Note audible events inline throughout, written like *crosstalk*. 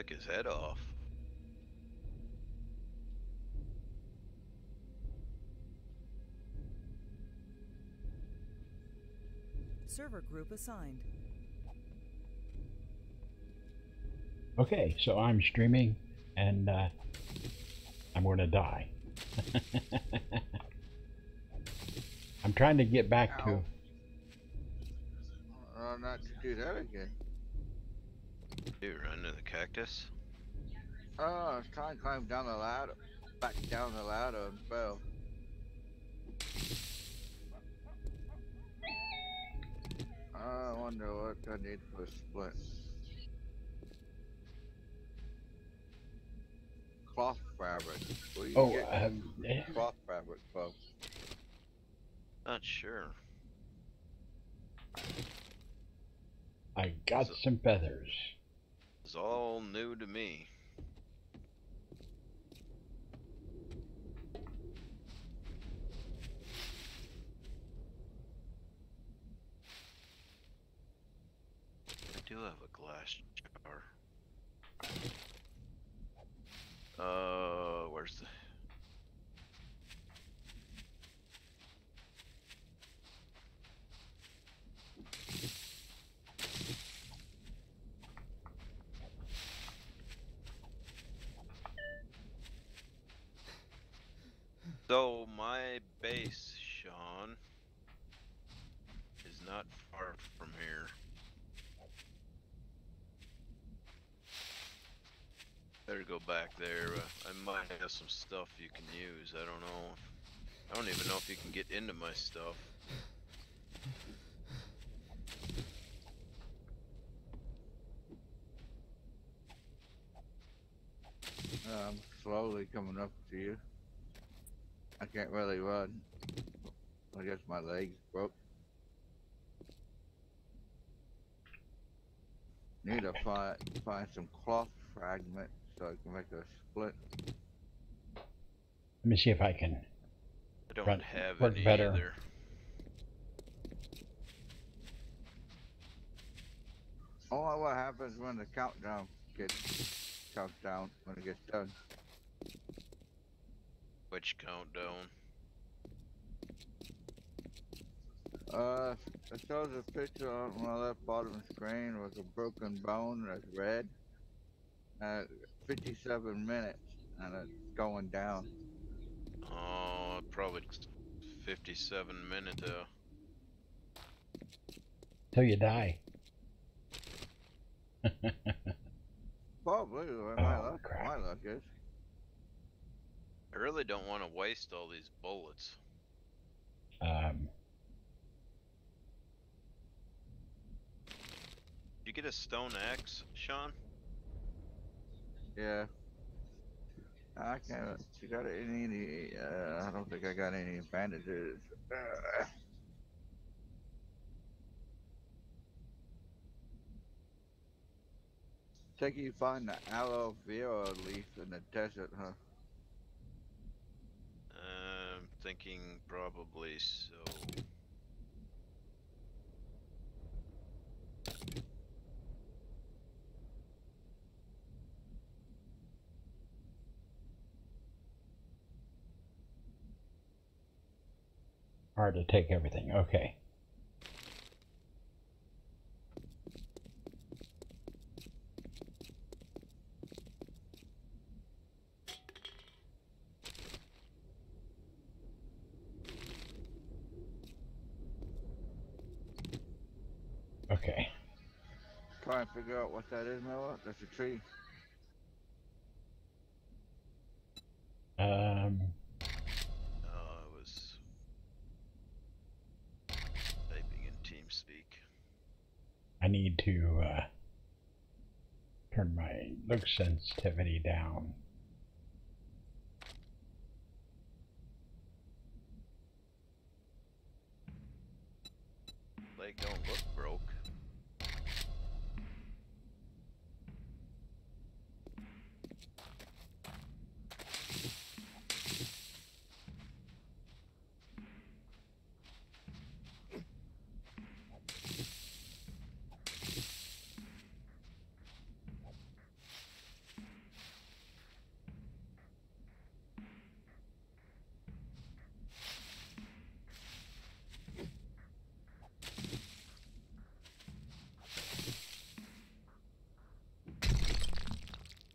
Took his head off. Server group assigned. Okay, so I'm streaming and uh, I'm going to die. *laughs* I'm trying to get back to. Ow. Uh, not to do that again. Dude, run to the cactus. Oh, I was trying to climb down the ladder, back down the ladder and fell. I wonder what I need for a split. Cloth fabric. Where you Oh, get um, eh, cloth fabric from? Not sure. I got So- some feathers. It's all new to me. I do have a glass jar. Uh, where's the? So my base, Sean, is not far from here. Better go back there. I might have some stuff you can use. I don't know. I don't even know if you can get into my stuff. Uh, I'm slowly coming up to you. I can't really run. I guess my legs broke. Need to find find some cloth fragments so I can make a split. Let me see if I can. I don't Run- have work any better. either. Oh, what happens when the countdown gets counts down when it gets done? Which countdown? Uh, it shows a picture on my left bottom screen with a broken bone that's red. At 57 minutes, and it's going down. Oh, probably 57 minutes. Uh, Till you die. *laughs* Probably where my Oh, luck, my luck is. I really don't want to waste all these bullets. um, Did you get a stone axe, Sean? Yeah. I can't. You got any? any uh, I don't think I got any bandages. Uh, Take you find the aloe vera leaf in the desert, huh? Thinking probably so. hard to take everything. Okay. Try and figure out what that is, Noah. That's a tree. Um, Uh, I was typing in TeamSpeak. I need to uh, turn my look sensitivity down. Leg don't look broke.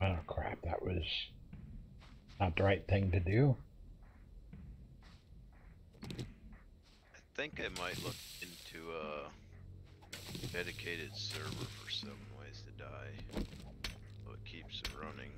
Oh crap, that was not the right thing to do. I think I might look into a dedicated server for Seven Days to Die. So it keeps running.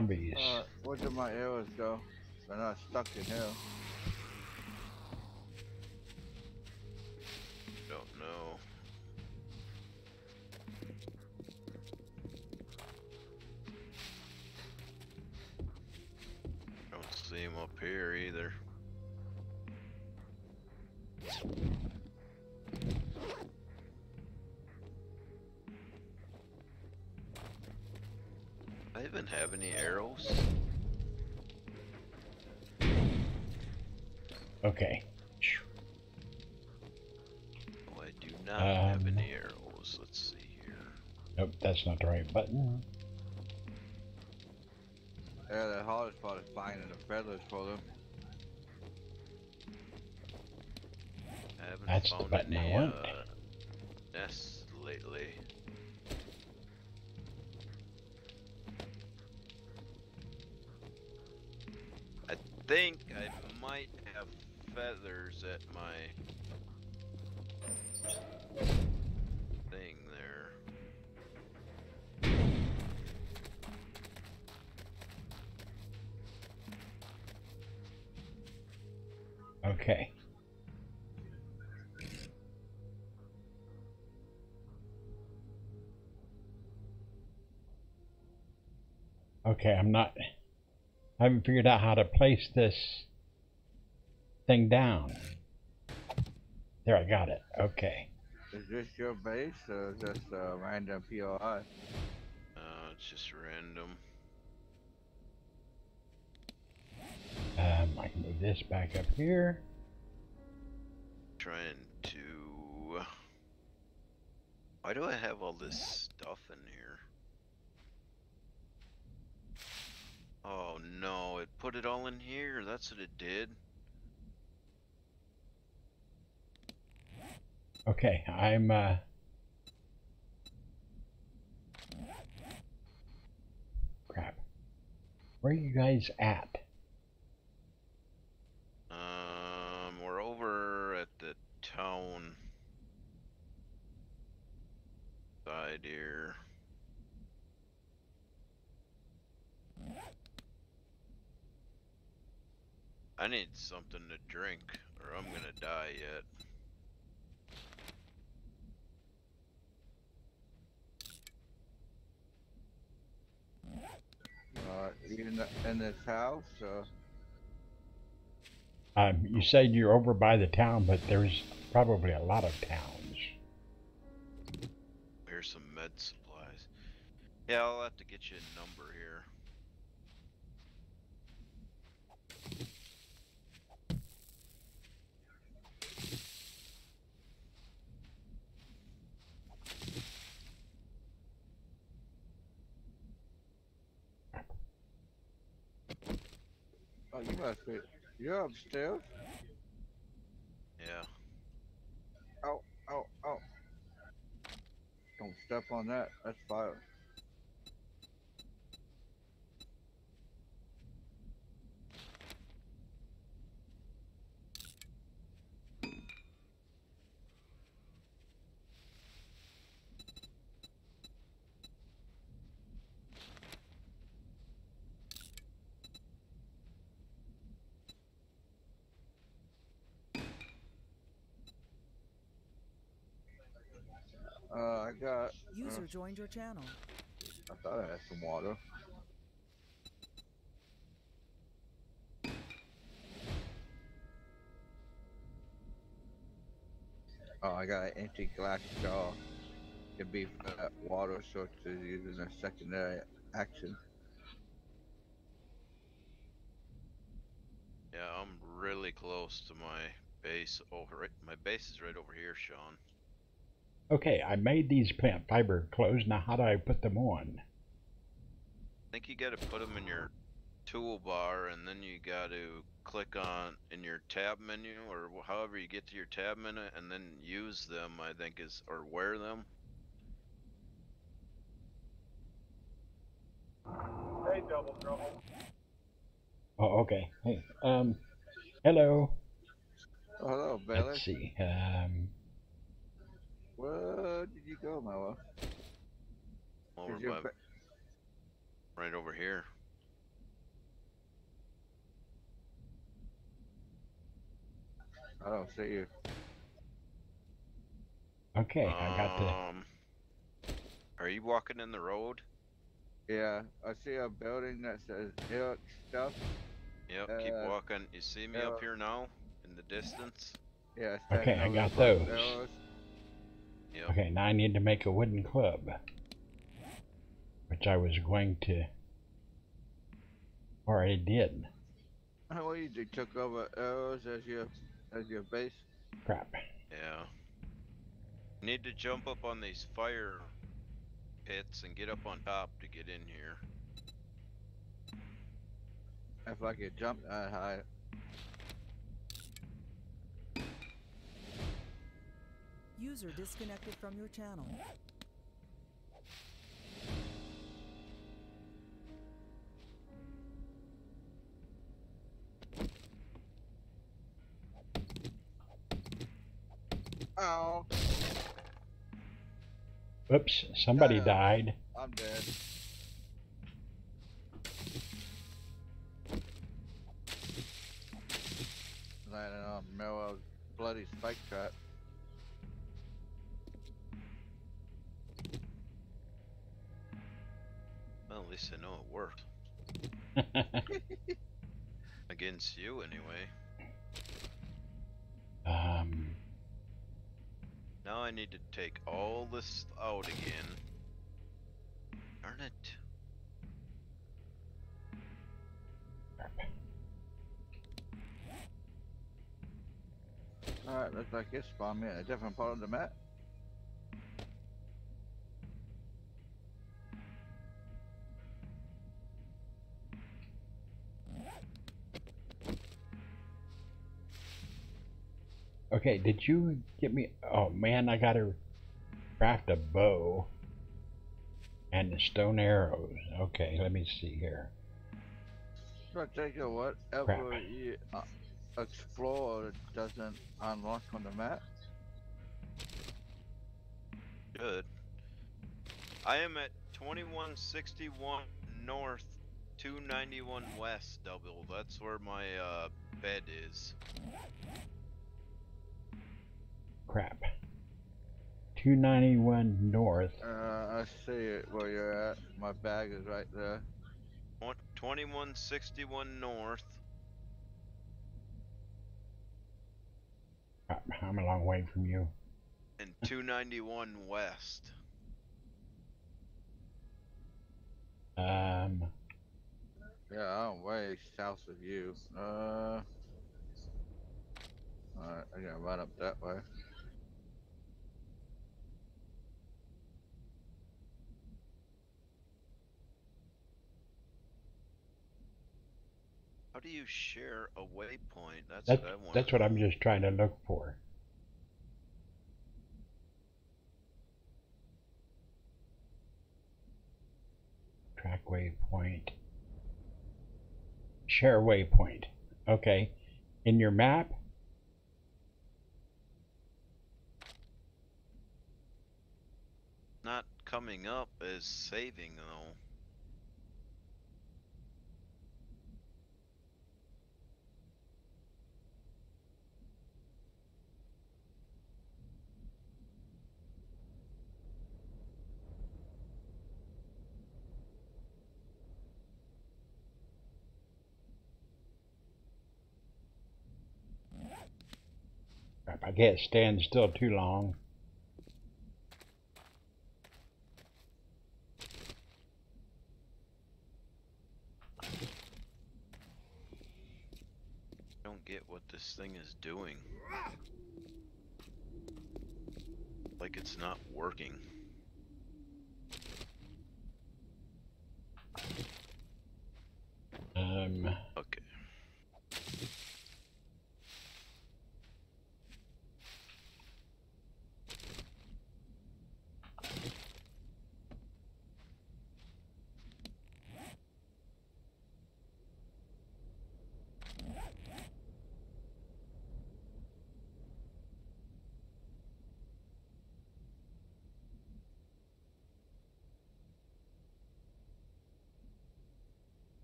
Zombies. Uh, where did my arrows go? They're not stuck in here. That's not the right button. Yeah, the hardest part is finding the feathers for them. I haven't That's the found button I any want. uh, nests lately. I think I might have feathers at my Okay. Okay, I'm not. I haven't figured out how to place this thing down. There, I got it. Okay. Is this your base or just a random POI? Uh, it's just random. Um, I can move this back up here. Trying to. Why do I have all this stuff in here? Oh no, it put it all in here. That's what it did. Okay, I'm. Uh, crap. Where are you guys at? At town side here. I need something to drink, or I'm gonna die yet. Uh, even in this house? Uh, Um, you said you're over by the town, but there's probably a lot of towns. Here's some med supplies. Yeah, I'll have to get you a number here. oh, you must be. You're upstairs? Yeah. Oh, oh, oh. Don't step on that. That's fire. Uh, I got. User joined your channel. I thought I had some water. Oh, I got an empty glass jar. Could be for that water source to use in a secondary action. Yeah, I'm really close to my base over right my base is right over here, Sean. Okay, I made these plant fiber clothes. Now, how do I put them on? I think you gotta put them in your toolbar and then you gotta click on in your tab menu or however you get to your tab menu and then use them I think is or wear them. Hey, Double Trouble. Oh, okay. Hey, um, hello. Oh, hello, Bailey. Let's see. Um, Where did you go, Mello? Over by, right over here. I don't see you. okay, I got the. Um, Are you walking in the road? Yeah, I see a building that says Hilk stuff. Yep, keep Uh, walking. You see me uh, up here now? In the distance? Yeah, Okay, I got the front those. Doors. Yep. Okay, now I need to make a wooden club, which I was going to, or I did. *laughs* How you you took over arrows as your as your base? Crap. Yeah. Need to jump up on these fire pits and get up on top to get in here. If I could jump that high. User disconnected from your channel. Oh, Oops, somebody Yeah. died. I'm dead. Spawned me in a different part of the map. okay, did you get me? Oh man, I gotta craft a bow and the stone arrows. Okay, let me see here. So take it whatever you uh, explore it doesn't unlock on the map. Good. I am at 2161 north, 291 west, double. That's where my uh, bed is. Crap. 291 north. Uh, I see it where you're at. My bag is right there. 2161 north. I'm a long way from you. and 291 west. Um, Yeah, I'm way south of you. Uh. Alright, I gotta run up that way. How do you share a waypoint? That's, that's what I want. that's what I'm just trying to look for. Track waypoint. Share waypoint. Okay. In your map, Not coming up as saving though. I can't stand still too long. I don't get what this thing is doing. Like it's not working. Um, Okay.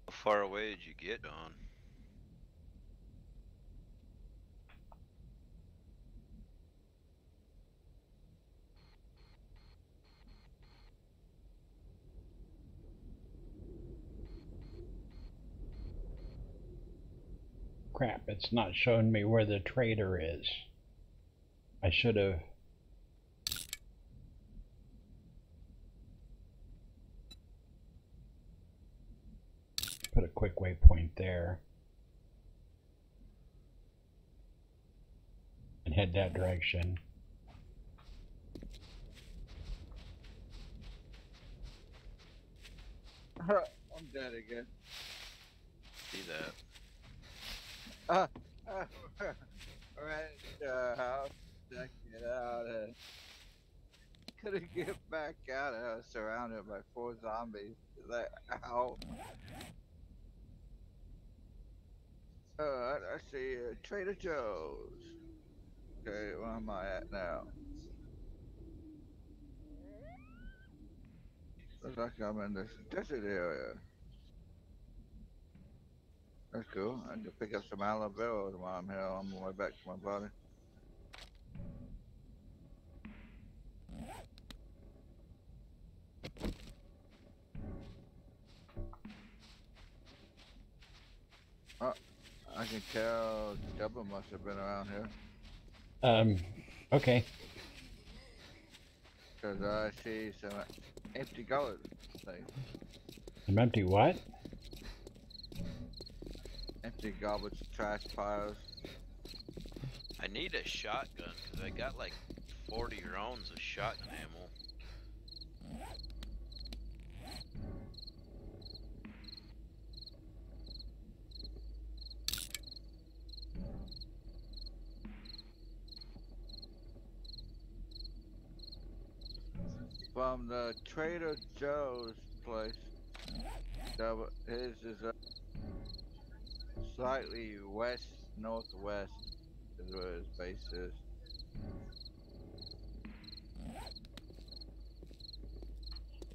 How far away did you get on? crap, it's not showing me where the trader is. I should have. Put a quick waypoint there. And head that direction. *laughs* I'm dead again. See that? *laughs* Uh, uh, right to the house, check it out, and couldn't get back out. I was surrounded by four zombies. Like, ow. Uh, I, see uh, Trader Joe's. Okay, where am I at now? Looks like I'm in this desert area. That's cool. I can pick up some aloe vera while I'm here on my way back to my body. Oh, I can tell Double must have been around here. Um, okay. Because I see some empty gullet things. Some empty what? Empty goblets, trash piles. I need a shotgun because I got like 40 rounds of shotgun ammo. From the Trader Joe's place. Double, his is uh, slightly west northwest is where his base is.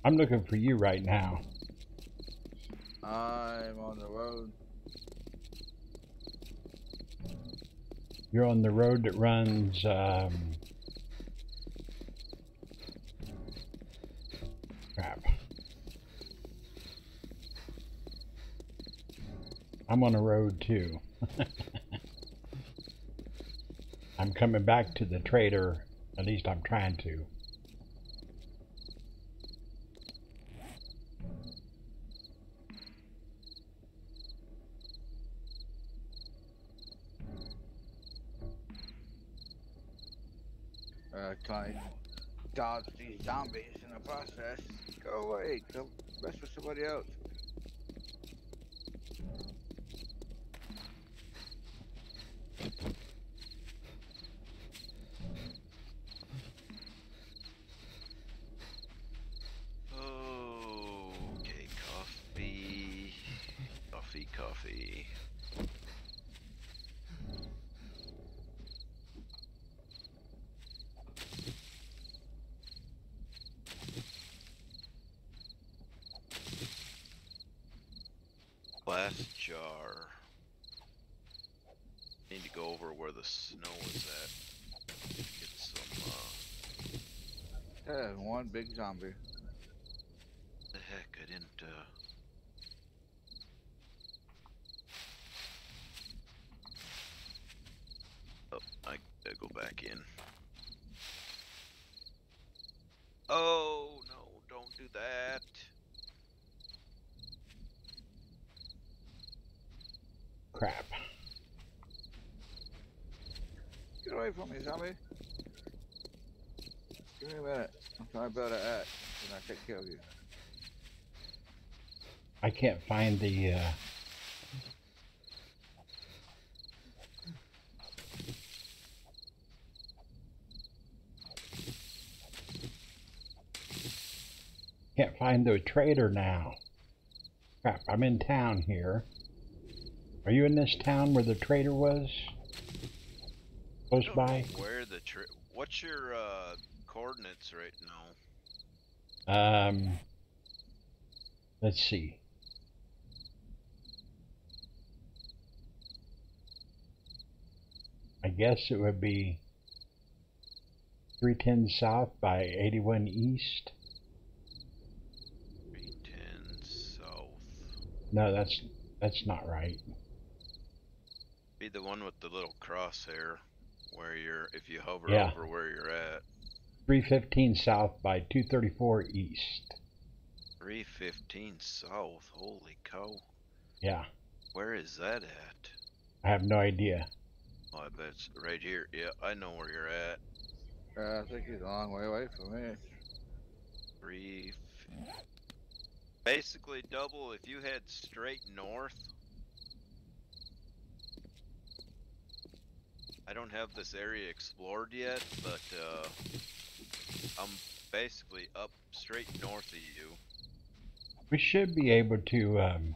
I'm looking for you right now. I'm on the road. You're on the road that runs, um, crap. I'm on a road too. *laughs* I'm coming back to the trader, at least I'm trying to. Zombies in the process. Go away. Go mess with somebody else. Okay, coffee. Coffee, coffee. Glass jar. Need to go over where the snow is at. Get some, uh, Yeah, one big zombie. and I you. I can't find the. Uh... Can't find the trader now. Crap, I'm in town here. Are you in this town where the trader was? Close by? Where the tra What's your uh right now? Um, let's see. I guess it would be 310 south by 81 east. 310 south. No, that's that's not right. Be the one with the little crosshair, where you're if you hover Yeah. over where you're at. 315 south by 234 east. 315 south. Holy cow! Yeah, Where is that at? I have no idea. Oh, I bet it's right here. Yeah, I know where you're at. Uh, I think he's a long way away from me. Three. Basically, double. If you head straight north. I don't have this area explored yet, but uh, I'm basically up straight north of you. We should be able to. Um,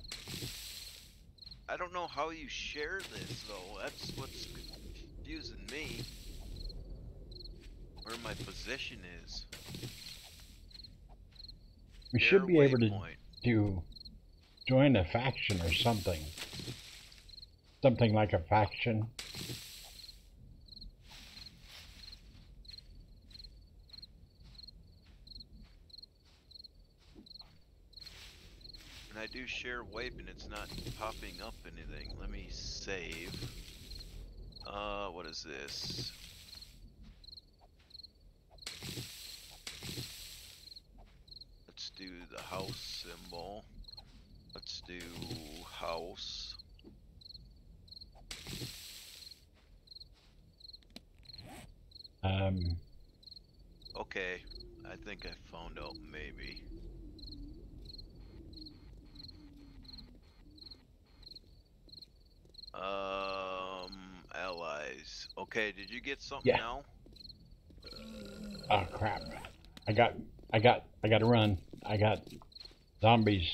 I don't know how you share this though. That's what's confusing me. Where my position is. we should be able to to join a faction or something. Something like a faction. Do share wipe and it's not popping up anything. Let me save. Uh, what is this? Let's do the house symbol. Let's do house. Um, Okay, I think I found out maybe. Um, allies. Okay, did you get something Yeah. now? oh crap! I got, I got, I got to run. I got zombies.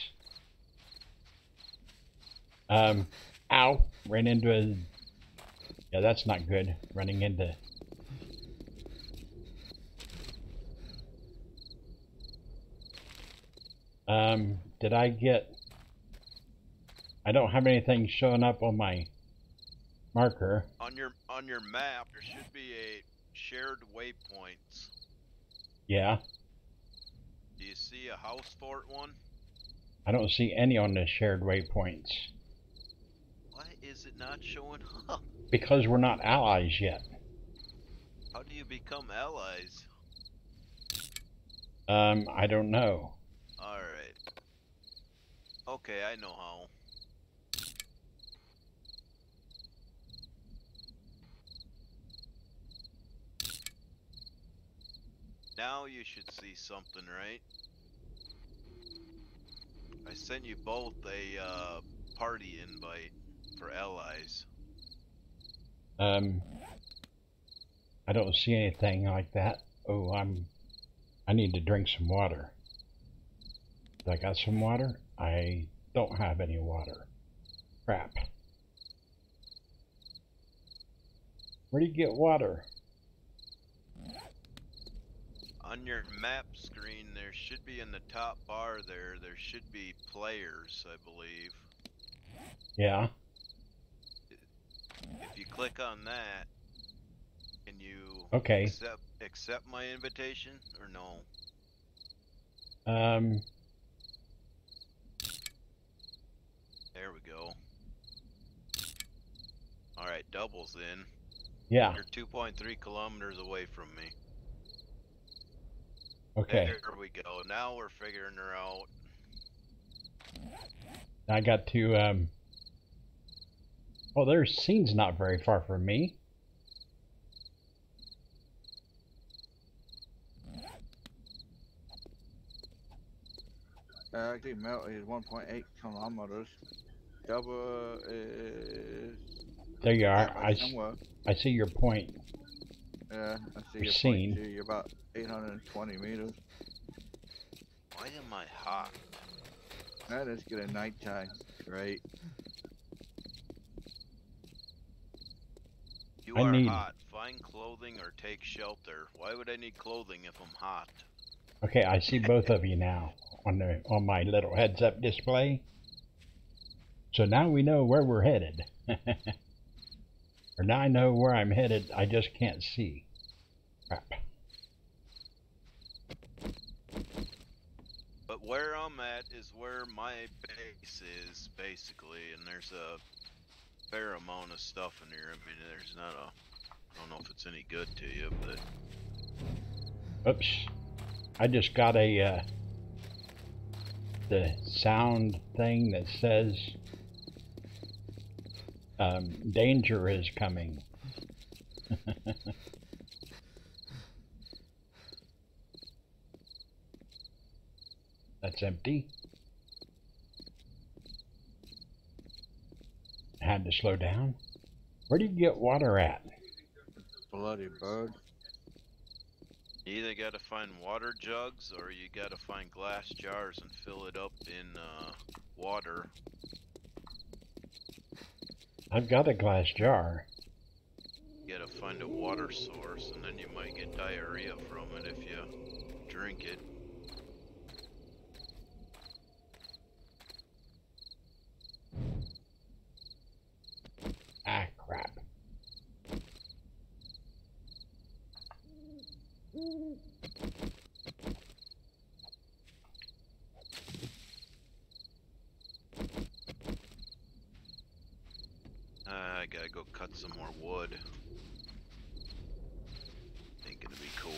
Um, ow! Ran into a. Yeah, that's not good. Running into. Um, did I get? I don't have anything showing up on my marker. On your on your map, there should be a shared waypoints. Yeah, Do you see a house fort one? I don't see any on the shared waypoints Why is it not showing *laughs* up? because we're not allies yet. How do you become allies? Um, I don't know. Alright. Okay, I know how. Now you should see something, right? I sent you both a uh, party invite for allies. Um, I don't see anything like that. Oh, I'm. I need to drink some water. I got some water? I don't have any water. Crap. Where do you get water? On your map screen, there should be in the top bar there, there should be players, I believe. Yeah. If you click on that, can you Okay. accept accept my invitation or no? Um. There we go. Alright, doubles in. Yeah. You're 2.3 kilometers away from me. Okay. There we go. Now we're figuring her out. I got to. Um. Oh, their scene's not very far from me. Uh, actually, Melt is 1.8 kilometers. Double is. There you are. back I, s- somewhere. I see your point. Yeah, I see You're your seen. point too. You're about 820 meters. Why am I hot? That is good at nighttime. Great. You I are need- hot. Find clothing or take shelter. Why would I need clothing if I'm hot? Okay, I see both of you now on the on my little heads up display. So now we know where we're headed. *laughs* or now I know where I'm headed, I just can't see. Crap. But where I'm at is where my base is, basically, and there's a fair amount of stuff in here. I mean, there's not a. I don't know if it's any good to you, but Oops. I just got a uh, the sound thing that says um, danger is coming. *laughs* That's empty. Had to slow down. Where do you get water at? Bloody bug. you either got to find water jugs or you got to find glass jars and fill it up in uh, water. I've got a glass jar. You got to find a water source, and then you might get diarrhea from it if you drink it. Ah, crap. I gotta go cut some more wood. Ain't gonna be cool.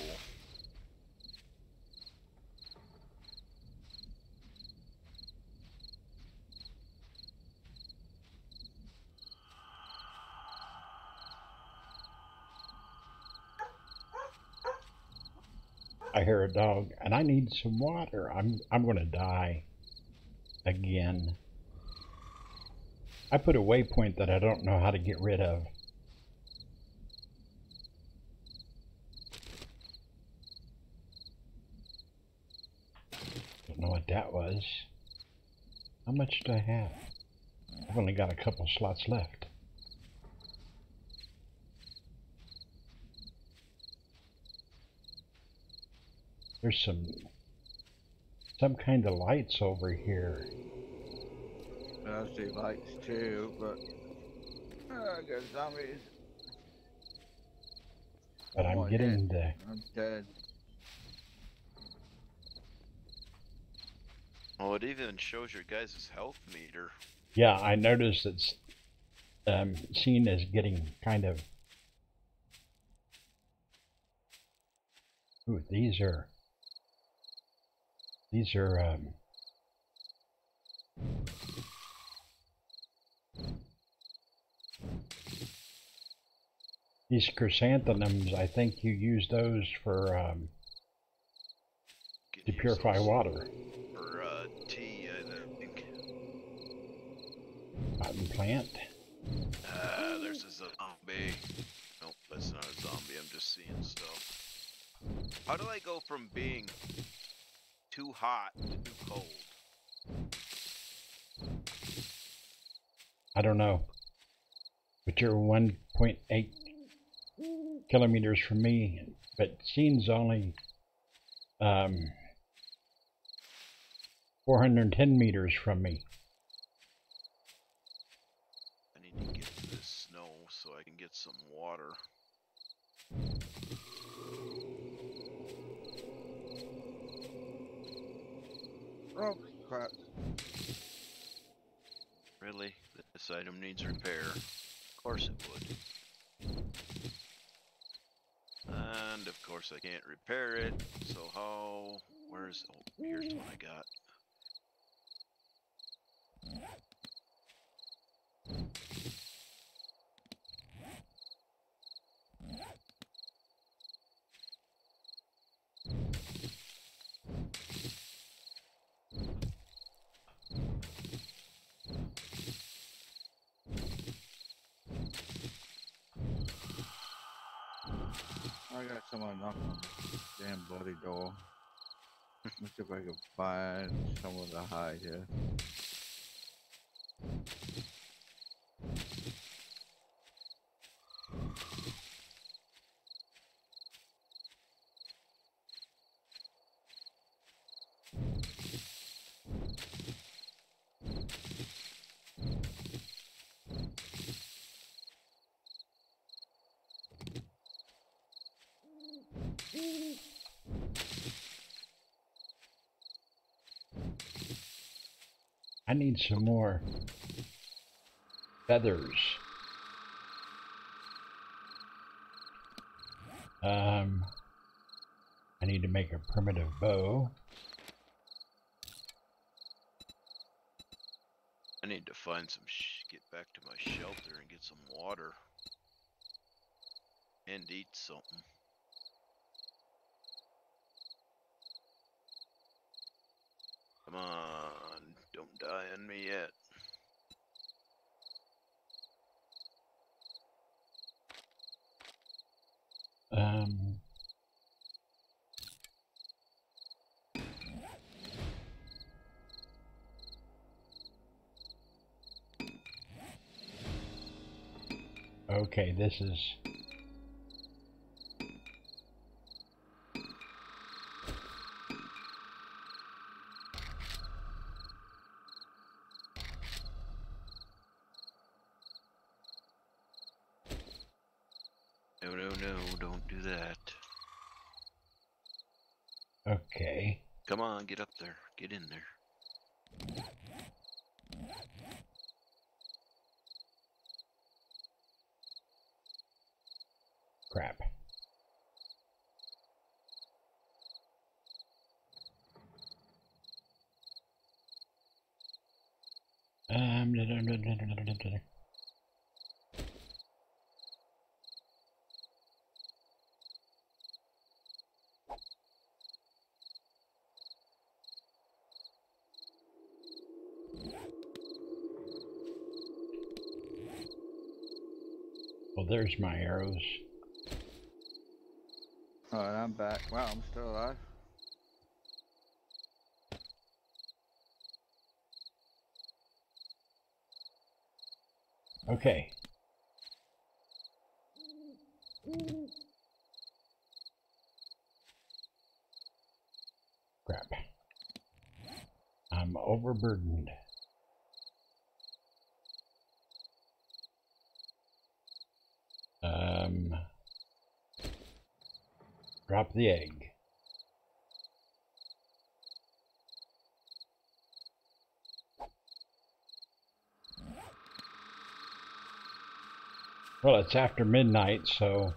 I hear a dog and I need some water. I'm I'm gonna die again. I put a waypoint that I don't know how to get rid of. Don't know what that was. How much do I have? I've only got a couple slots left. There's some some kind of lights over here. I see lights too, but uh, I got zombies. But I'm Oh, getting the I'm dead. Oh, it even shows your guys' health meter. yeah. I noticed it's um, seen as getting kind of. Ooh, these are. These are. Um, these chrysanthemums, I think you use those for um, to purify water. For uh, tea, I think. Cotton plant. Ah, there's a zombie. Nope, that's not a zombie. I'm just seeing stuff. How do I go from being too hot to too cold? I don't know. But you're 1.8 kilometers from me, but Scene's only um, 410 meters from me. I need to get to this snow so I can get some water. Oh crap! Really? This item needs repair. Of course it would. And of course I can't repair it, so how... Where's... Oh, here's what I got. I got someone knocking on the damn bloody door. *laughs* Let's see if I can find some to hide here. I need some more feathers. Um, I need to make a primitive bow. I need to find some get back to my shelter and get some water. And eat something. Come on, don't die on me yet. Um, okay, this is No, no, no, don't do that. okay. Come on, get up there. Get in there. Crap. Um. Well, there's my arrows. Alright, I'm back. Wow, I'm still alive. Okay. Crap. I'm overburdened. Um, drop the egg. Well, it's after midnight, so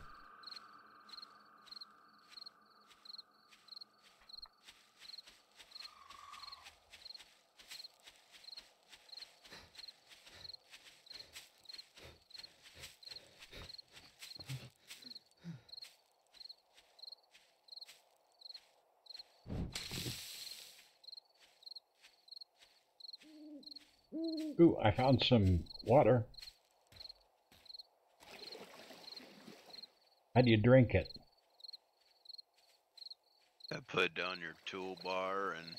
Ooh, I found some water. How do you drink it? I put down your toolbar and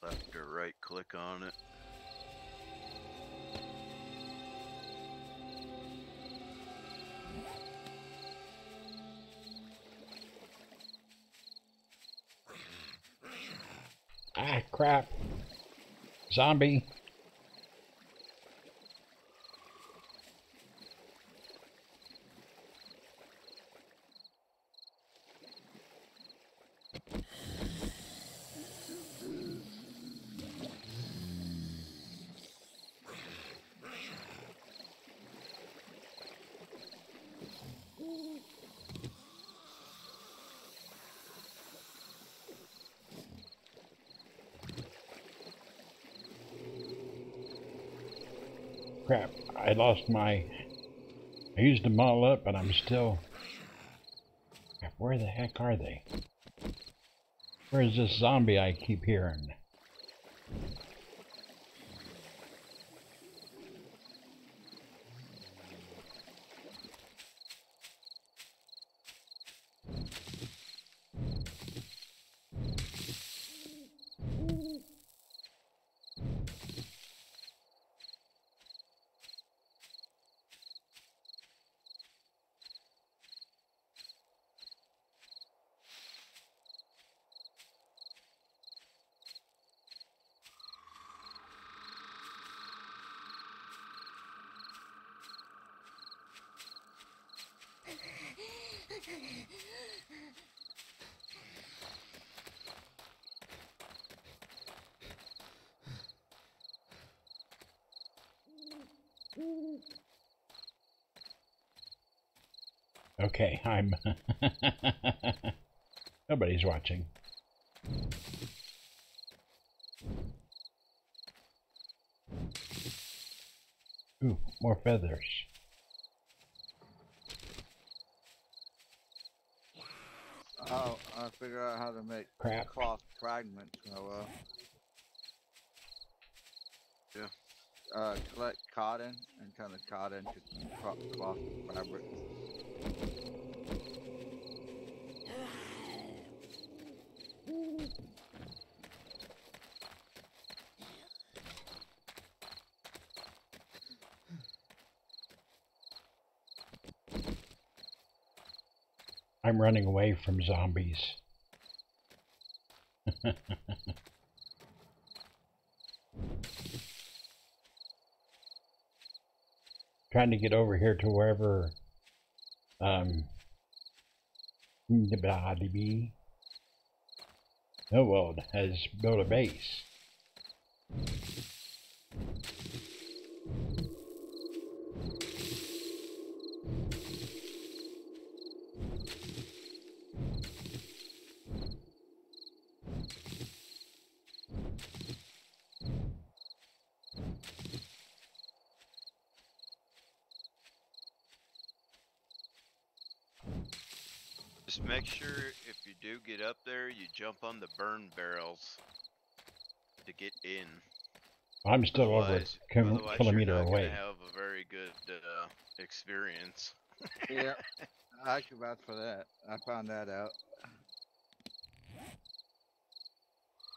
left or right click on it. Ah, crap. Zombie. Crap. I lost my. I used them all up, but I'm still. Where the heck are they? Where is this zombie I keep hearing? Okay, I'm. Nobody's watching. Ooh, more feathers. Oh, I figured out how to make Crap. cloth fragments. So, uh, Yeah. Uh, collect cotton and turn the cotton to cloth cloth fabric. I'm running away from zombies. *laughs* Trying to get over here to wherever um the Ndabadibi Nowold has built a base. Jump on the burn barrels to get in. I'm still over a Otherwise- kil- otherwise kilometer you're not away. Gonna have a very good uh, experience. *laughs* yeah, I can vouch for that. I found that out.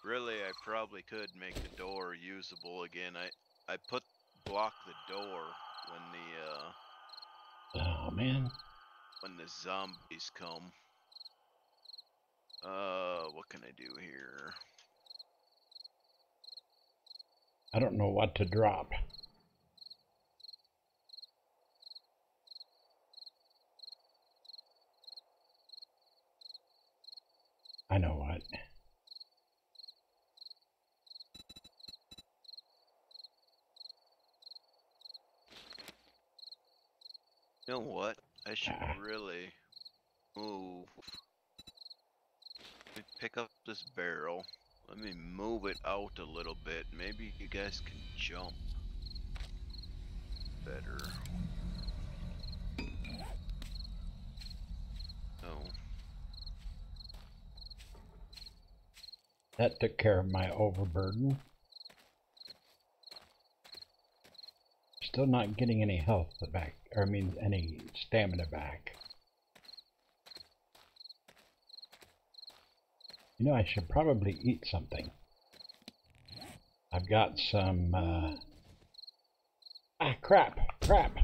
Really, I probably could make the door usable again. I I put block the door when the uh Oh man. when the zombies come. Uh, what can I do here? I don't know what to drop. I know what. You know what? I should Ah. really move. Pick up this barrel. Let me move it out a little bit. Maybe you guys can jump better. Oh, That took care of my overburden. Still not getting any health back, or I mean, any stamina back. You know, I should probably eat something. I've got some, uh... Ah, crap! Crap!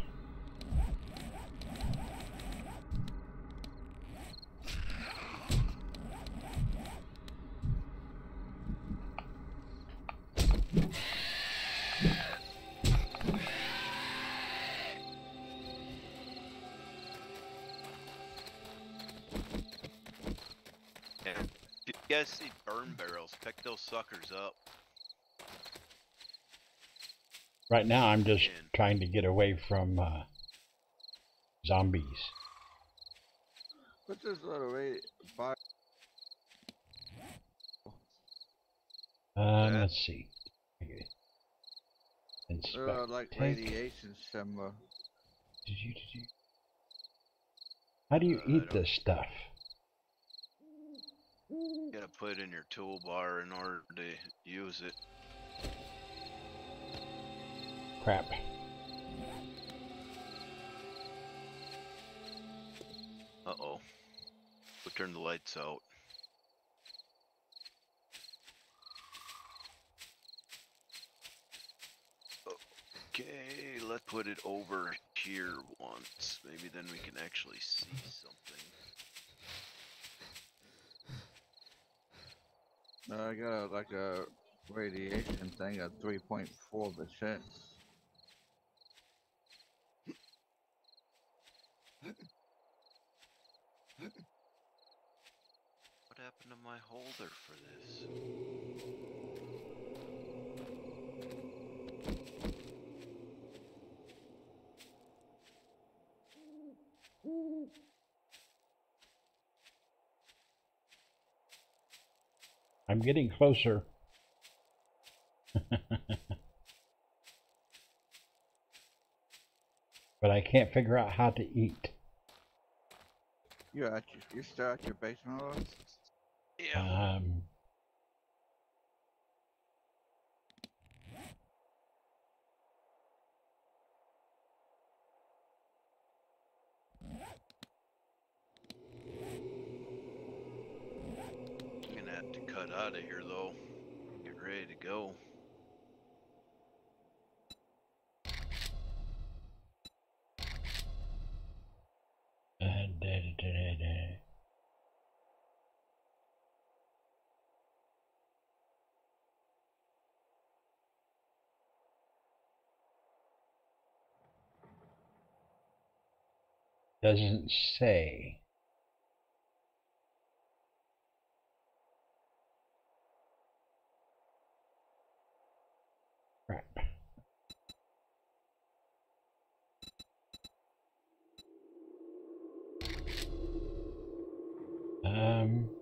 Burn barrels, pick those suckers up. Right now, I'm just Man. trying to get away from, uh... Zombies. What's this little rate? Five. Um, Yeah. let's see. Okay. Inspect. Uh, like tank. radiation symbol. Did you, did you? How do you Uh, eat this stuff? You gotta put it in your toolbar in order to use it. Crap. Uh oh. We'll turn the lights out. Okay, let's put it over here once. Maybe then we can actually see something. No, I got like a radiation thing at 3.4%. What happened to my holder for this? I'm getting closer. *laughs* but I can't figure out how to eat. You're at your, you're still at your basement level? Yeah. Um, I'm gonna have to cut out of here though. Get ready to go. uh, da, da, da, da, da. Doesn't say. Um.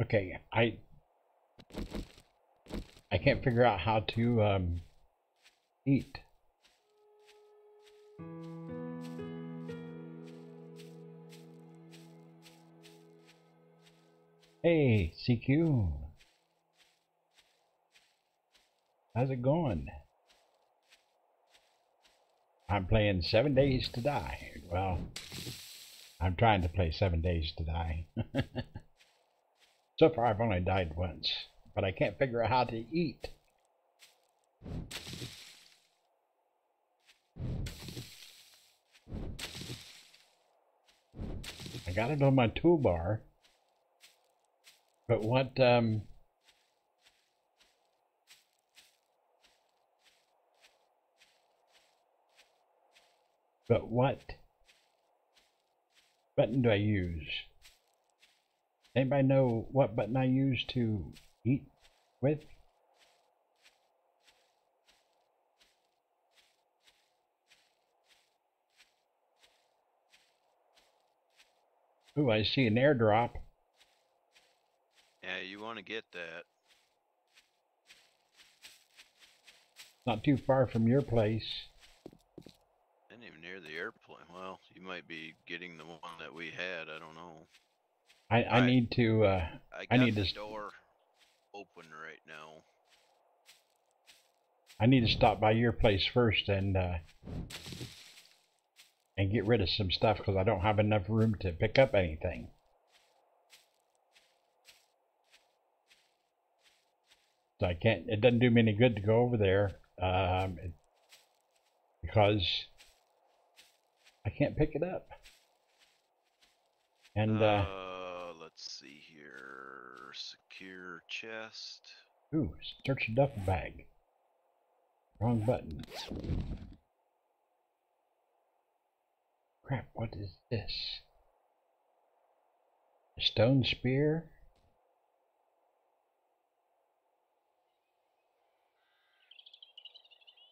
Okay, I I can't figure out how to um eat. Hey, CQ. How's it going? I'm playing Seven Days to Die. Well, I'm trying to play Seven Days to Die. *laughs* So far, I've only died once, but I can't figure out how to eat. I got it on my toolbar, but what, um, but what button do I use? Anybody know what button I use to eat with? Ooh, I see an airdrop. Yeah, you want to get that. Not too far from your place. Ain't even near the airplane. Well, you might be getting the one that we had. I don't know. I, I Right. need to, uh, I I need the to door open right now. I need to stop by your place first and, uh, and get rid of some stuff because I don't have enough room to pick up anything. So I can't, it doesn't do me any good to go over there, um, it- because I can't pick it up. And, uh, uh, let's see here. Secure chest. ooh, search a duffel bag. Wrong button. Crap, what is this? A stone spear?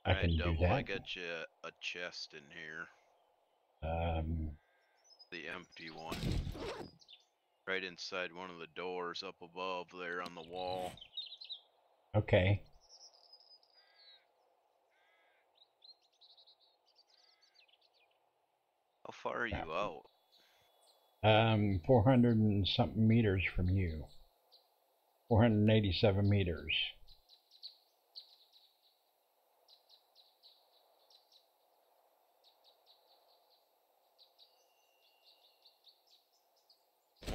I can do double. I got you a chest in here. Um, The empty one. Right inside one of the doors up above there on the wall. okay. How far are you Crap. out? Um, 400 and something meters from you. 487 meters.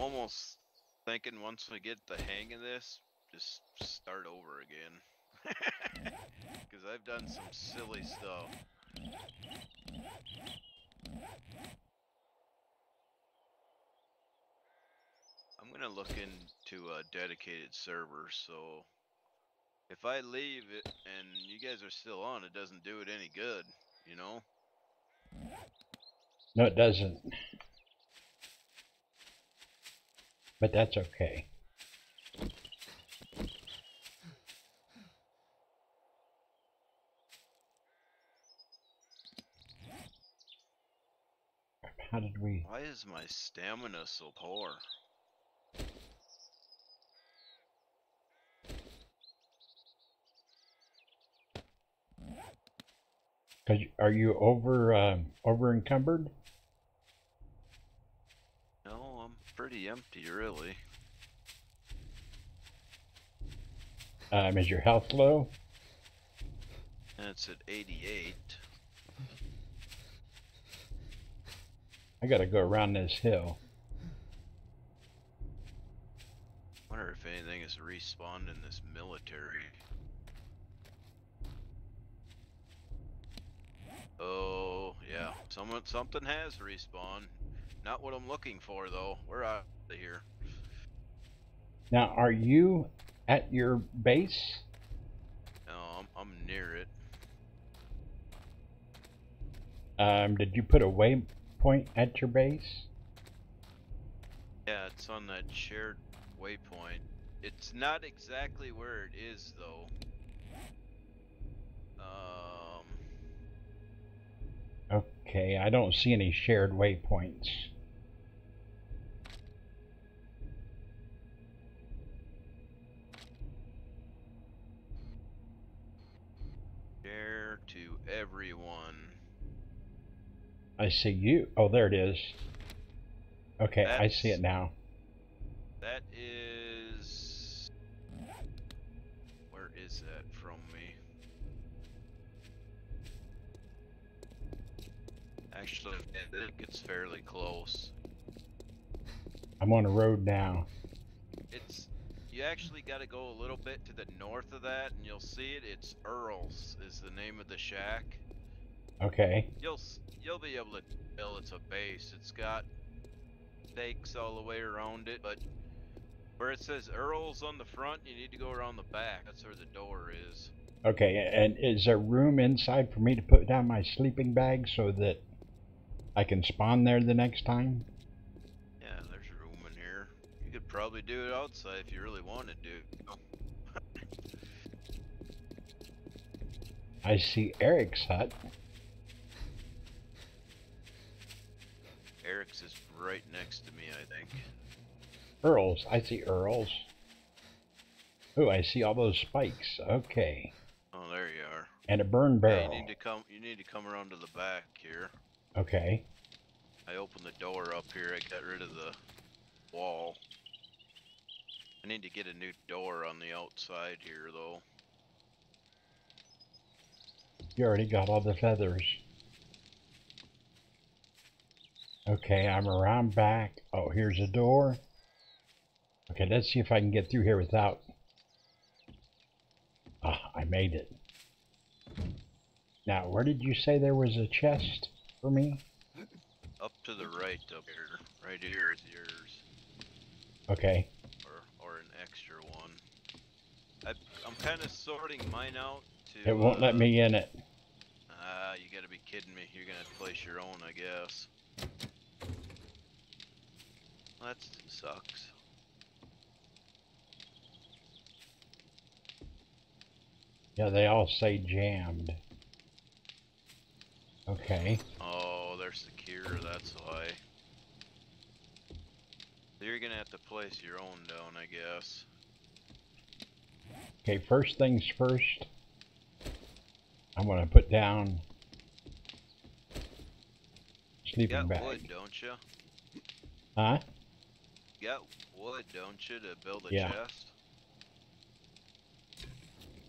Almost thinking once we get the hang of this, just start over again. *laughs* Because I've done some silly stuff. I'm gonna look into a dedicated server, so if I leave it and you guys are still on, it doesn't do it any good, you know? No, it doesn't. But that's okay. How did we? Why is my stamina so poor? Cause are you over um, over encumbered? No, I'm pretty empty, really. Um, is your health low? And it's at 88. I gotta go around this hill. Wonder if anything has respawned in this military. Oh, yeah. Someone, something has respawned. Not what I'm looking for, though. We're out of here. Now, are you at your base? No, I'm, I'm near it. Um, did you put a waypoint at your base? Yeah, it's on that shared waypoint. It's not exactly where it is, though. Um, Okay, I don't see any shared waypoints. Everyone. I see you. Oh, there it is. Okay, I see it now. That is. Where is that from me? Actually, I think it's fairly close. I'm on a road now. You actually got to go a little bit to the north of that, and you'll see it. It's Earl's is the name of the shack. Okay. You'll you'll be able to tell it's a base. It's got stakes all the way around it, but where it says Earl's on the front, you need to go around the back. That's where the door is. Okay, and is there room inside for me to put down my sleeping bag so that I can spawn there the next time? Probably do it outside if you really wanted to. I see Eric's hut. Eric's is right next to me, I think. Earl's. I see Earl's. Oh, I see all those spikes. Okay. Oh, there you are. And a burn Yeah, you need to come. You need to come around to the back here. Okay. I opened the door up here. I got rid of the wall. I need to get a new door on the outside here, though. You already got all the feathers. Okay, I'm around back. Oh, here's a door. Okay, let's see if I can get through here without. Ah, I made it. Now, where did you say there was a chest for me? Up to the right up here. Right here is yours. Okay, Or, or an extra one. I, I'm kind of sorting mine out to... it won't let uh, me in it. Ah, you gotta be kidding me. You're gonna place your own, I guess. That sucks. Yeah, they all say jammed. Okay, Oh, they're secure, that's why. So You're gonna have to place your own down, I guess. Okay, first things first. I'm gonna put down You sleeping got bag. wood, don't you? Huh? You got wood, don't you, to build a Yeah. chest?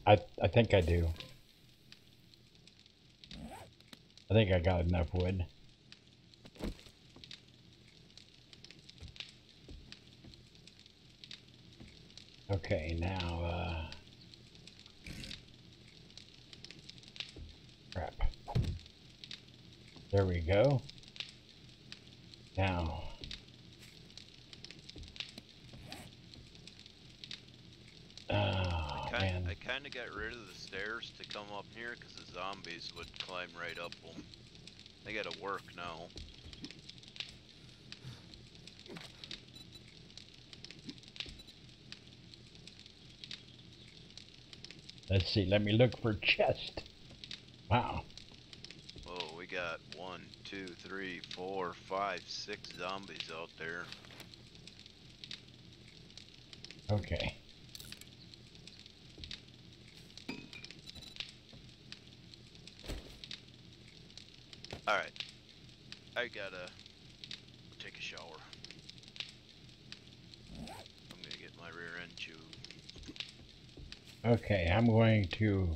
I I think I do. I think I got enough wood. Okay, now, uh... Crap. There we go. Now... Oh, I ah, kind, man. I kind of got rid of the stairs to come up here because the zombies would climb right up them. They gotta work now. Let's see, let me look for chest. Wow. Oh, we got one, two, three, four, five, six zombies out there. Okay. Alright. I gotta take a shower. I'm gonna get my rear end chewed. Okay, I'm going to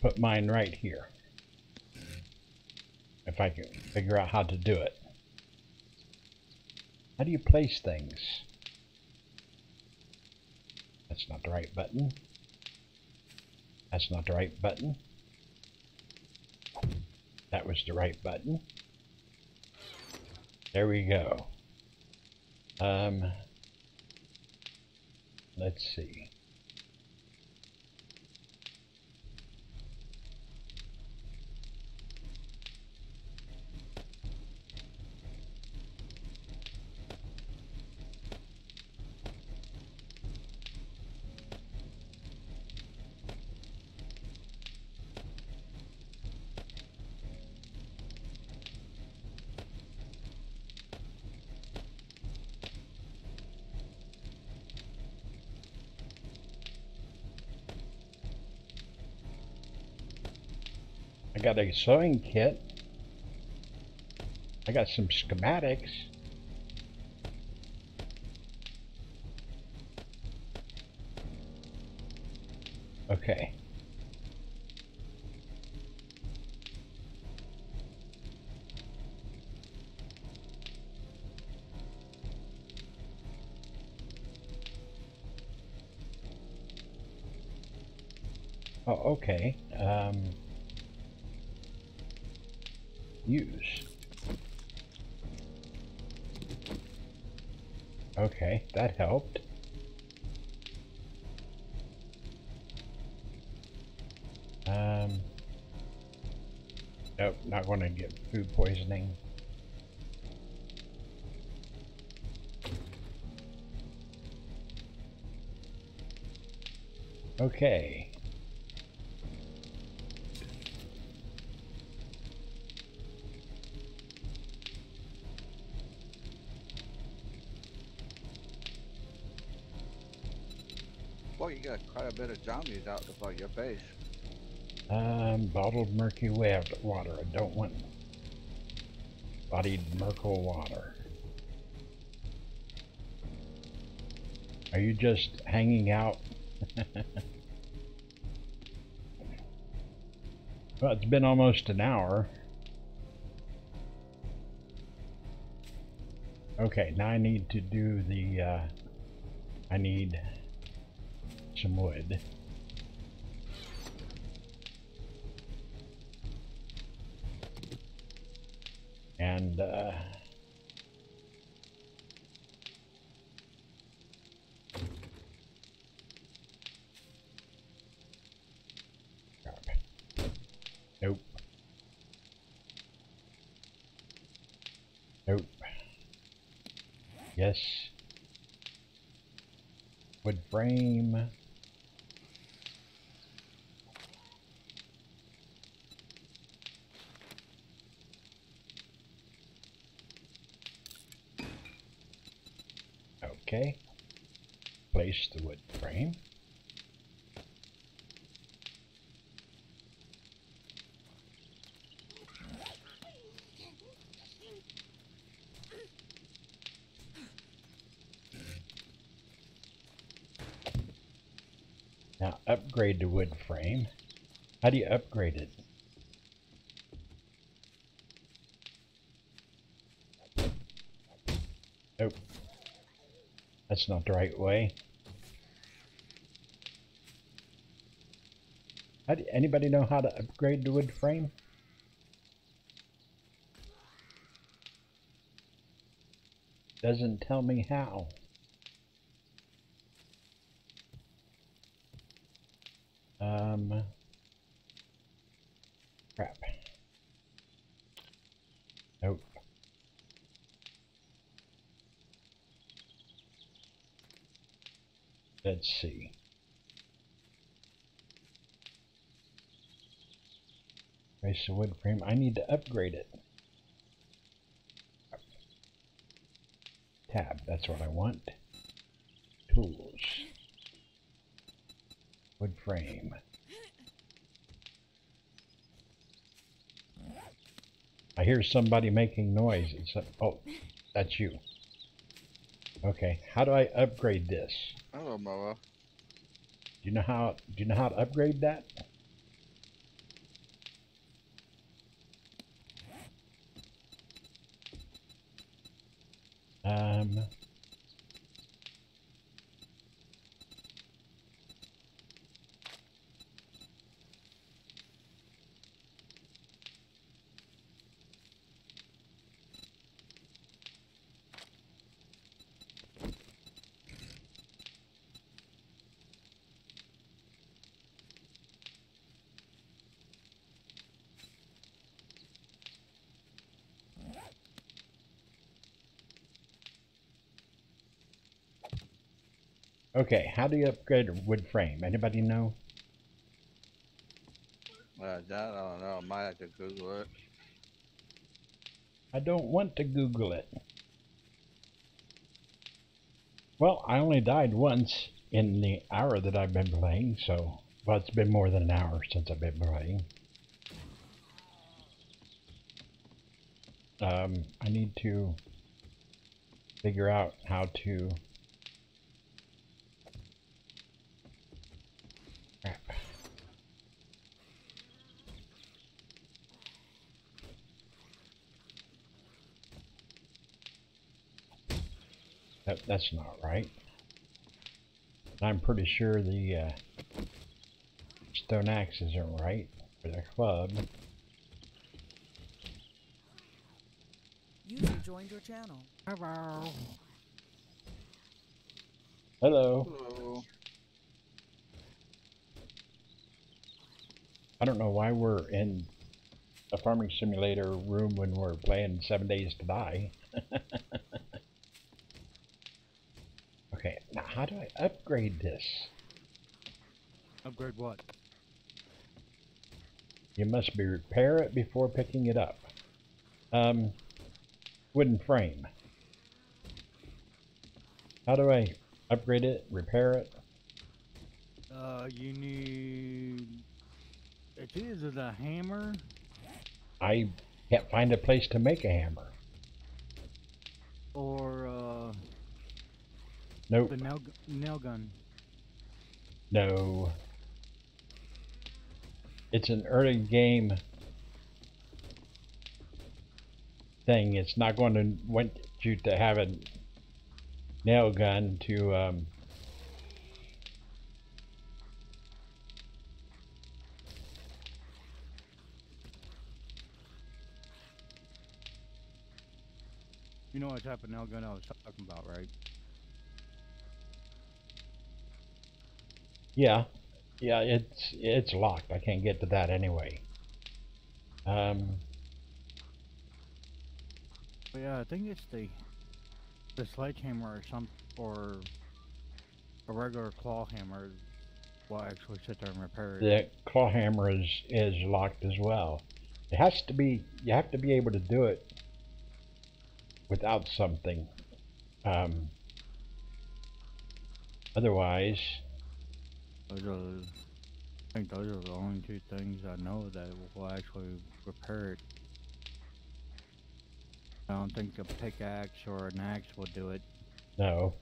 put mine right here. If I can figure out how to do it. How do you place things? That's not the right button. That's not the right button. That was the right button. There we go. Um, let's see. I got a sewing kit. I got some schematics. Okay. Oh, okay. Poisoning. Okay. Well, you got quite a bit of zombies out about your base. Um, bottled murky wa- water. I don't want bodied murky water. Are you just hanging out? *laughs* well, it's been almost an hour. Okay, now I need to do the, uh, I need some wood. And, uh. Nope. Nope. Yes. Wood frame. Okay. Place the wood frame. Now upgrade the wood frame. How do you upgrade it? That's not the right way. Anybody know how to upgrade the wood frame? Doesn't tell me how. Let's see. Race the wood frame. I need to upgrade it. Tab, that's what I want. Tools. Wood frame. I hear somebody making noise. It's a, oh, that's you. Okay, how do I upgrade this? Moa. Do you know how? Do you know how to upgrade that? Um. Okay, how do you upgrade a wood frame? Anybody know? Uh, that I don't know. I might have to Google it. I don't want to Google it. Well, I only died once in the hour that I've been playing, so well, it's been more than an hour since I've been playing. Um, I need to figure out how to. Crap. That, that's not right. I'm pretty sure the uh, stone axe isn't right for the club. User joined your channel. Hello. Hello. I don't know why we're in a farming simulator room when we're playing Seven Days to Die. *laughs* okay, now how do I upgrade this? Upgrade what? You must be repair it before picking it up. Um, wooden frame. How do I upgrade it, repair it? Uh, you need. It is a hammer. I can't find a place to make a hammer. or uh, Nope, the nail, nail gun. no. It's an early game thing. It's not going to want you to have a nail gun to um, You know what type of nail gun I was talking about, right? Yeah, yeah, it's it's locked. I can't get to that anyway. Um, But yeah, I think it's the the sledgehammer or some or a regular claw hammer will actually sit there and repair it. the claw hammer is is locked as well. It has to be. You have to be able to do it without something. Um, otherwise, Those are, I think those are the only two things I know that will actually repair it. I don't think a pickaxe or an axe will do it. no.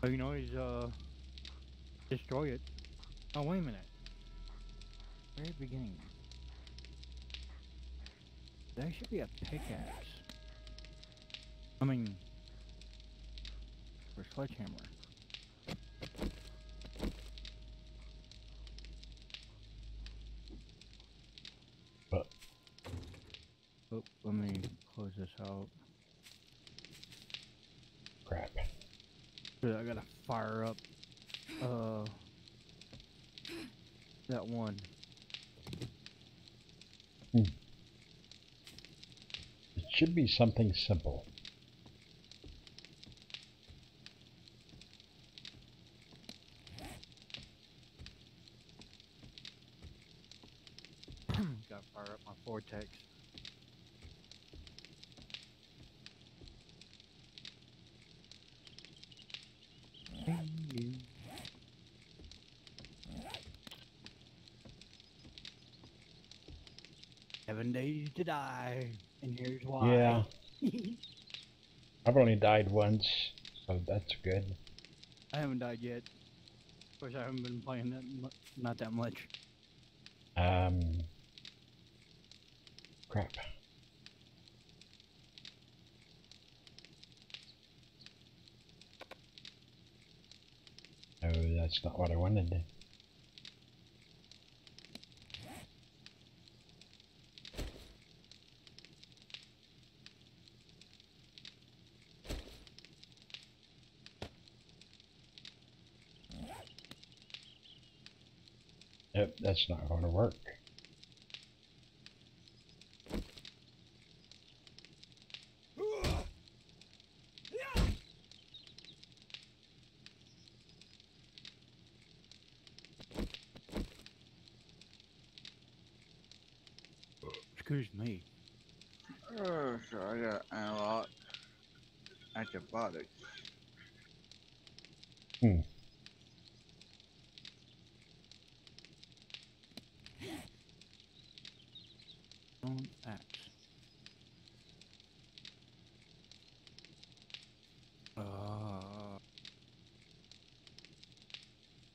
But you can always uh destroy it. Oh wait a minute. Very beginning. There should be a pickaxe. I mean, for sledgehammer. But- Oh, let me close this out. Crap. I gotta fire up, uh, that one. It should be something simple. *clears throat* gotta fire up my vortex. Seven days to die, and here's why. Yeah. *laughs* I've only died once, so that's good. I haven't died yet. Of course, I haven't been playing that mu- not that much. Um. Crap. Oh, that's not what I wanted. Yep, that's not going to work. Excuse me. Oh, so I got unlocked antibiotics. Stone axe. Uh,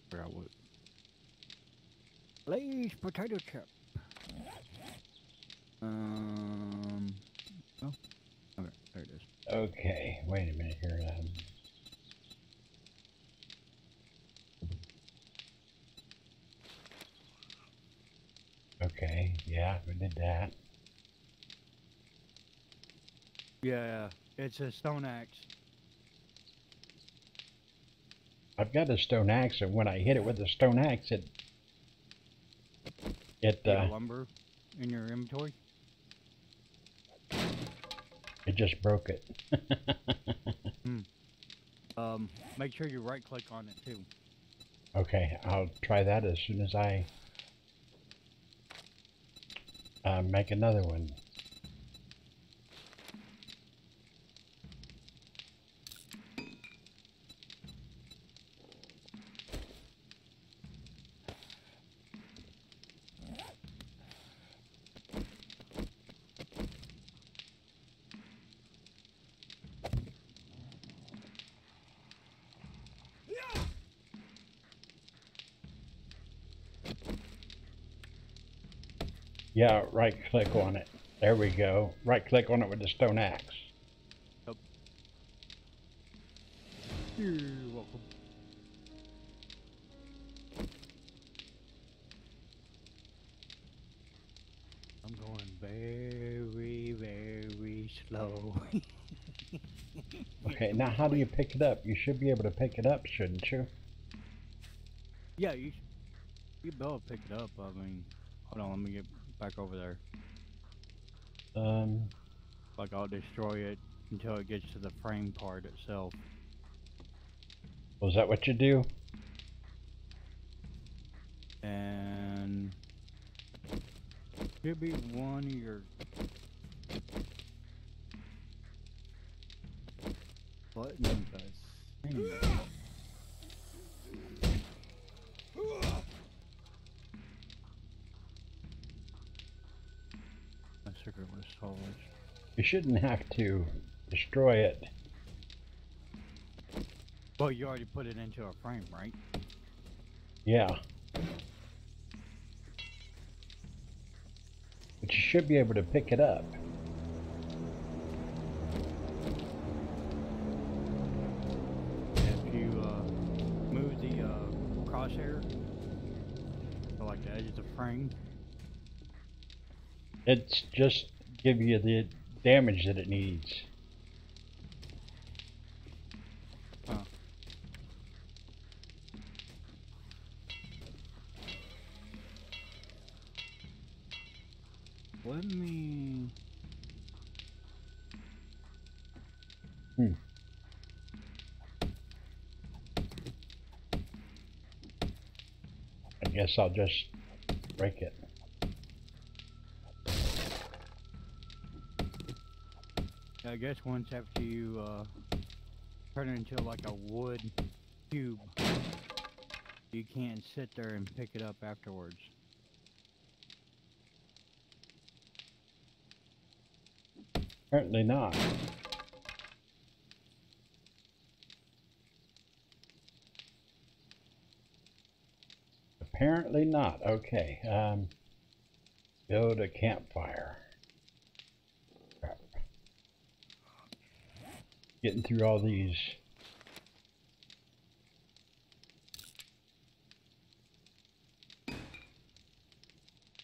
forgot what. Blaze potato. Um. Oh. Okay, there it is. Okay, wait a minute here. Um, okay, yeah, we did that. Yeah, it's a stone axe. I've got a stone axe, and when I hit it with a stone axe, it it uh, lumber in your inventory. it just broke it. *laughs* Um, make sure you right click on it too. okay, I'll try that as soon as I uh, make another one. Yeah, right click on it. There we go. Right click on it with the stone axe. Yep. You're welcome. I'm going very, very slow. Okay, now how do you pick it up? You should be able to pick it up, shouldn't you? yeah, you sh- you better pick it up. I mean, hold on, let me get back over there. Um, Like I'll destroy it until it gets to the frame part itself. was that what you do? And should be one of your buttons. I shouldn't have to destroy it. Well, you already put it into a frame, right? Yeah. But you should be able to pick it up. If you uh, move the uh, crosshair to like the edge of the frame. It's just give you the damage that it needs. Let me. Hmm. I guess I'll just break it. I guess once after you uh, turn it into like a wood cube, you can't sit there and pick it up afterwards. Apparently not. Apparently not. Okay. Um, build a campfire. Crap. Getting through all these.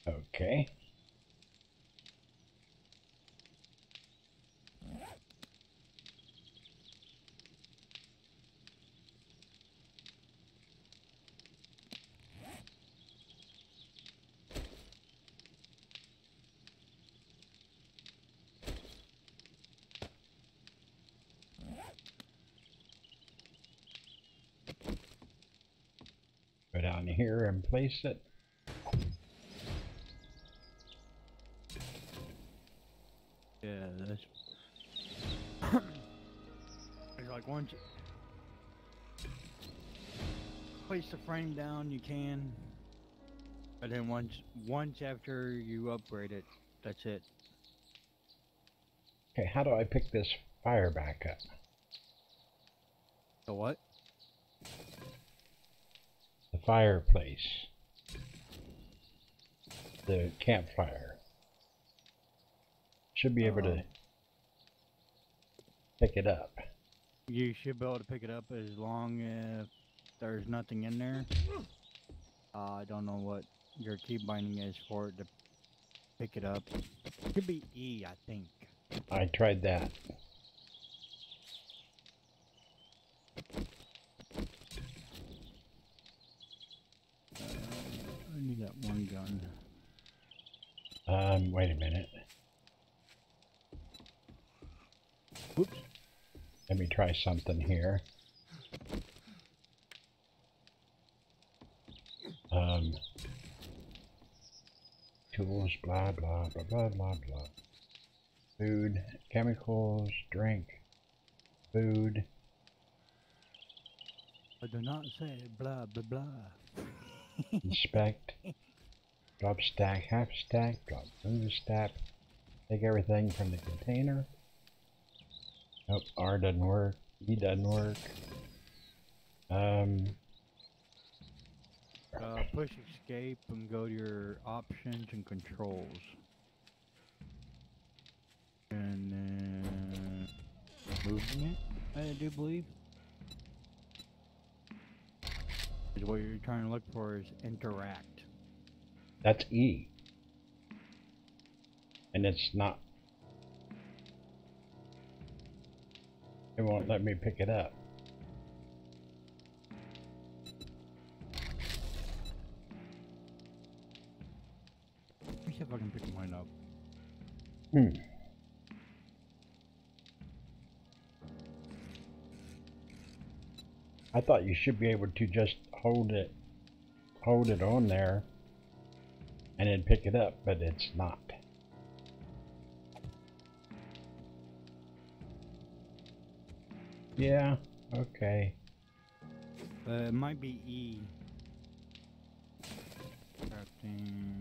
Okay. Go down here and place it. Yeah, that's. *coughs* it's like once you place the frame down, you can. But then once once after you upgrade it, that's it. Okay, how do I pick this fire back up? So what? Fireplace. The campfire. Should be able to Um, pick it up. You should be able to pick it up as long as there's nothing in there. Uh, I don't know what your key binding is for it to pick it up. It Could be E, I think. I tried that. Uh, That one gun. Um, wait a minute. Whoops. Let me try something here. Um, tools, blah, blah, blah, blah, blah, blah. Food, chemicals, drink, food. I do not say blah blah blah. Inspect, drop stack, half stack, drop move stack, take everything from the container. Nope, R doesn't work, E doesn't work. Um, Uh, push escape and go to your options and controls. And then movement, I do believe. Is what you're trying to look for is interact. that's E. And it's not. It won't let me pick it up. Let me see if I can pick mine up. Hmm. I thought you should be able to just hold it, hold it on there, and then pick it up, but it's not. Yeah, okay. Uh, it might be E. Crafting.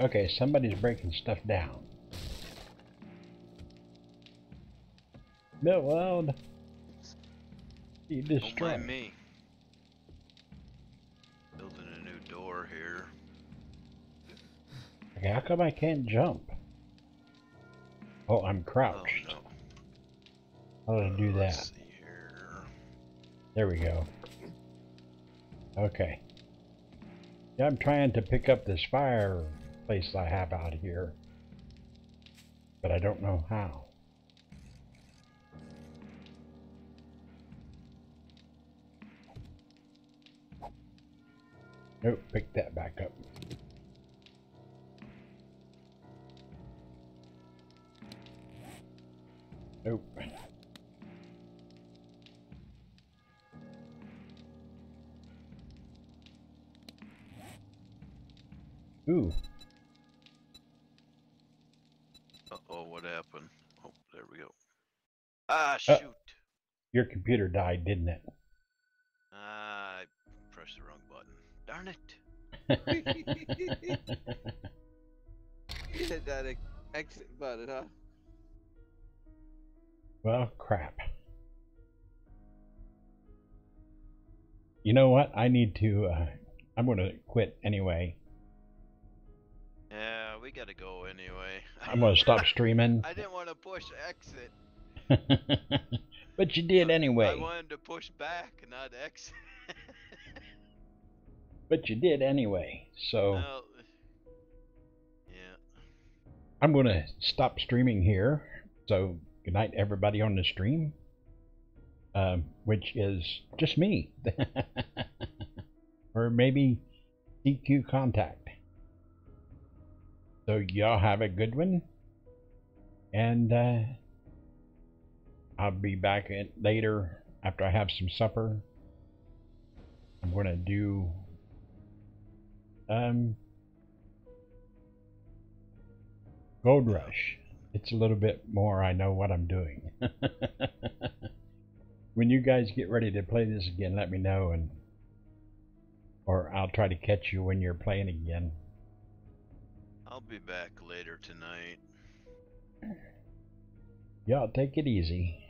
Okay, somebody's breaking stuff down. Miltwound! You Don't destroyed me. Building a new door here. Okay, how come I can't jump? Oh, I'm Oh, crouched. no. How did I do Uh, that? There we go. Okay. Yeah, I'm trying to pick up this fireplace I have out here. But I don't know how. Nope, pick that back up. Nope. Ooh, Uh oh, what happened? Oh, there we go. Ah, Uh, shoot. your computer died, didn't it? I pressed the wrong button. Darn it. *laughs* You hit that exit button, huh? well, crap. You know what? I need to, uh, I'm gonna quit anyway. Yeah, we gotta go anyway. I'm gonna stop *laughs* streaming. I didn't want to push exit. *laughs* but you did I anyway. I wanted to push back, not exit. *laughs* But you did anyway. So Well, yeah. I'm gonna stop streaming here. So good night, everybody on the stream. Um, which is just me, *laughs* or maybe DQ contact. So y'all have a good one, and uh, I'll be back in later after I have some supper. I'm gonna do um Gold Rush. It's a little bit more I know what I'm doing. *laughs* when you guys get ready to play this again, let me know and or I'll try to catch you when you're playing again. I'll be back later tonight. *clears throat* Y'all take it easy.